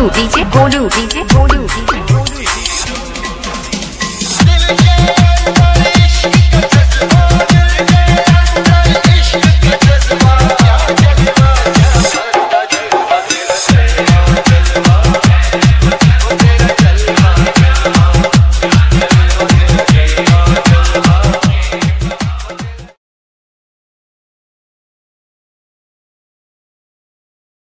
Golu DJ Golu DJ Golu DJ